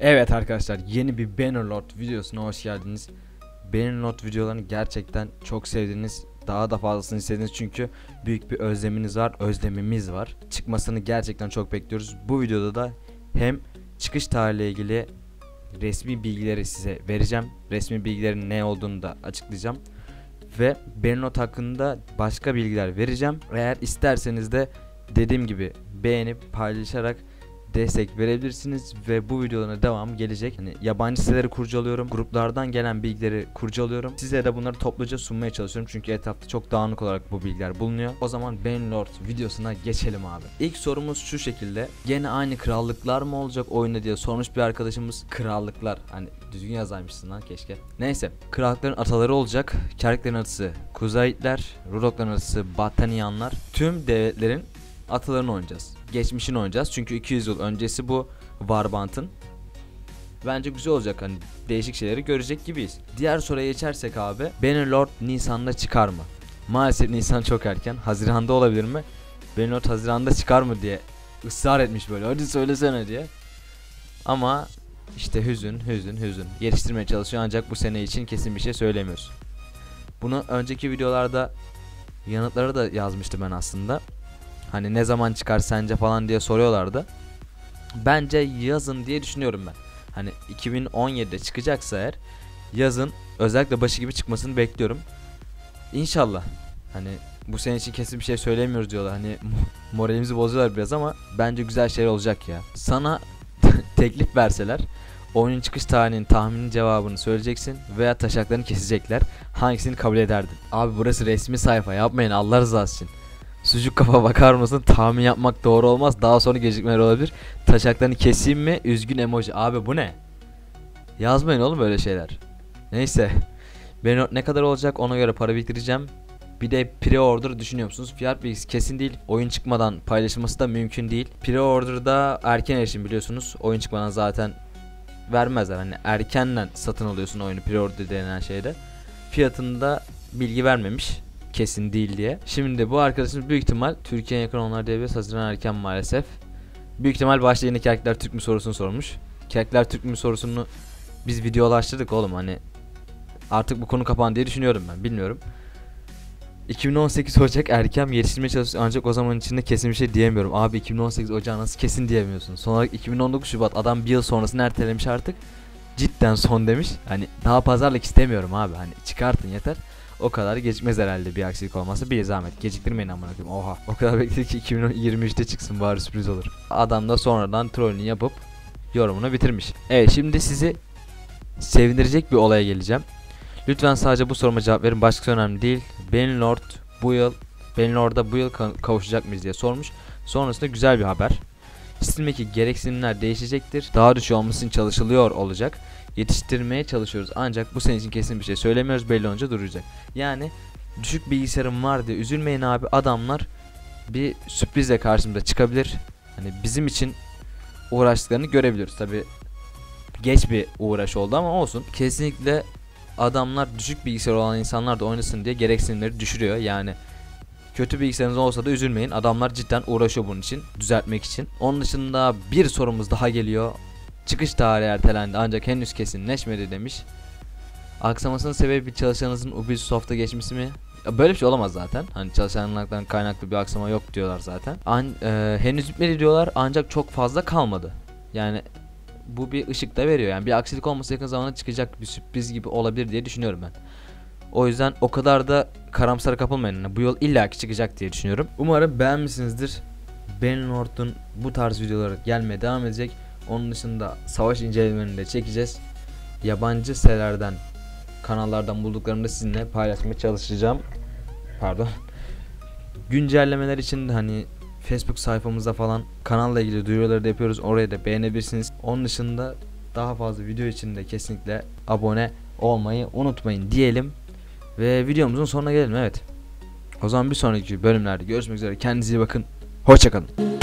Evet arkadaşlar yeni bir Bannerlord videosuna hoş geldiniz. Bannerlord videolarını gerçekten çok sevdiniz. Daha da fazlasını istediniz çünkü büyük bir özleminiz var, özlemimiz var. Çıkmasını gerçekten çok bekliyoruz. Bu videoda da hem çıkış tarihiyle ilgili resmi bilgileri size vereceğim. Resmi bilgilerin ne olduğunu da açıklayacağım. Ve Bannerlord hakkında başka bilgiler vereceğim. Eğer isterseniz de dediğim gibi beğenip paylaşarak destek verebilirsiniz ve bu videoların devamı gelecek. Hani yabancı siteleri kurcalıyorum, gruplardan gelen bilgileri kurcalıyorum. Size de bunları topluca sunmaya çalışıyorum çünkü etrafta çok dağınık olarak bu bilgiler bulunuyor. O zaman Bannerlord videosuna geçelim abi. İlk sorumuz şu şekilde. Gene aynı krallıklar mı olacak oyunda diye sormuş bir arkadaşımız. Krallıklar hani düzgün yazaymışsın lan keşke. Neyse krallıkların ataları olacak. Kerklerin atısı Kuzeyitler, Rurokların atısı Battaniyanlar. Tüm devletlerin atalarını oynayacağız. Geçmişini oynayacağız. Çünkü 200 yıl öncesi bu Warband'ın. Bence güzel olacak hani değişik şeyleri görecek gibiyiz. Diğer soruya geçersek abi Bannerlord Nisan'da çıkar mı? Maalesef Nisan çok erken. Haziranda olabilir mi? Bannerlord Haziran'da çıkar mı diye ısrar etmiş böyle. Hadi söylesene diye. Ama işte hüzün, hüzün, hüzün. Yetiştirmeye çalışıyor ancak bu sene için kesin bir şey söylemiyoruz. Bunu önceki videolarda yanıtları da yazmıştım ben aslında. Hani ne zaman çıkar sence falan diye soruyorlardı. Bence yazın diye düşünüyorum ben. Hani 2017'de çıkacaksa eğer yazın özellikle başı gibi çıkmasını bekliyorum. İnşallah. Hani bu sene için kesin bir şey söylemiyoruz diyorlar. Hani moralimizi bozuyorlar biraz ama bence güzel şeyler olacak ya. Sana teklif verseler oyunun çıkış tarihinin tahminin cevabını söyleyeceksin veya taşaklarını kesecekler. Hangisini kabul ederdin? Abi burası resmi sayfa yapmayın Allah rızası için. Sucuk kafa bakar mısın? Tahmin yapmak doğru olmaz. Daha sonra gecikmeler olabilir. Taşaklarını keseyim mi? Üzgün emoji. Abi bu ne? Yazmayın oğlum böyle şeyler. Neyse. Ben ne kadar olacak ona göre para biriktireceğim. Bir de pre-order düşünüyor musunuz? Fiyat bilgisi kesin değil. Oyun çıkmadan paylaşılması da mümkün değil. Pre-order'da erken erişim biliyorsunuz. Oyun çıkmadan zaten vermezler. Hani erkenden satın alıyorsun oyunu pre-order denen şeyde. Fiyatında bilgi vermemiş kesin değil diye. Şimdi bu arkadaşımız büyük ihtimal Türkiye'ye yakın onlar diyebiliriz. Haziran erken maalesef. Büyük ihtimal başta yine Kerkler Türk mü sorusunu sormuş. Kerkler Türk mü sorusunu biz videolaştırdık oğlum hani artık bu konu kapan diye düşünüyorum ben bilmiyorum. 2018 Ocak erken yetiştirmeye çalışıyor ancak o zaman içinde kesin bir şey diyemiyorum. Abi 2018 Ocak nasıl kesin diyemiyorsun. Son olarak 2019 Şubat adam bir yıl sonrasını ertelemiş artık. Cidden son demiş. Hani daha pazarlık istemiyorum abi. Hani çıkartın yeter. O kadar geçmez herhalde bir aksilik olmasa bir zahmet. Geciktirmeyin amına koyayım. Oha. O kadar bekledik ki 2023'te çıksın bari sürpriz olur. Adam da sonradan trollünü yapıp yorumunu bitirmiş. Evet şimdi sizi sevindirecek bir olaya geleceğim. Lütfen sadece bu soruma cevap verin. Başkası önemli değil. Bannerlord bu yıl Bannerlord'a bu yıl kavuşacak mıyız diye sormuş. Sonrasında güzel bir haber. Steam'deki gereksinimler değişecektir. Daha düşük olması için çalışılıyor olacak yetiştirmeye çalışıyoruz. Ancak bu sene için kesin bir şey söylemiyoruz. Belli olunca duracak. Yani düşük bilgisayarım var diye üzülmeyin abi. Adamlar bir sürprizle karşımıza çıkabilir. Hani bizim için uğraştıklarını görebiliyoruz. Tabi geç bir uğraş oldu ama olsun. Kesinlikle adamlar düşük bilgisayar olan insanlar da oynasın diye gereksinimleri düşürüyor. Yani kötü bilgisayarınız olsa da üzülmeyin. Adamlar cidden uğraşıyor bunun için, düzeltmek için. Onun dışında bir sorumuz daha geliyor. Çıkış tarihi ertelendi ancak henüz kesinleşmedi demiş. Aksamasının sebebi çalışanınızın Ubisoft'a geçmesi mi? Böyle bir şey olamaz zaten. Hani çalışanlardan kaynaklı bir aksama yok diyorlar zaten. An, e, henüz bitmedi diyorlar ancak çok fazla kalmadı. Yani bu bir ışık da veriyor. Yani bir aksilik olmasa yakın zamanda çıkacak bir sürpriz gibi olabilir diye düşünüyorum ben. O yüzden o kadar da karamsara kapılmayın. Bu yol illaki çıkacak diye düşünüyorum. Umarım beğenmişsinizdir. Ben Norton bu tarz videoları gelmeye devam edecek. Onun dışında savaş incelemelerini de çekeceğiz. Yabancı sitelerden, kanallardan bulduklarımı da sizinle paylaşmaya çalışacağım. Pardon. Güncellemeler için de hani Facebook sayfamızda falan kanalla ilgili duyuruları da yapıyoruz. Oraya da beğenebilirsiniz. Onun dışında daha fazla video için de kesinlikle abone olmayı unutmayın diyelim. Ve videomuzun sonuna gelelim evet. O zaman bir sonraki bölümlerde görüşmek üzere. Kendinize iyi bakın. Hoşçakalın.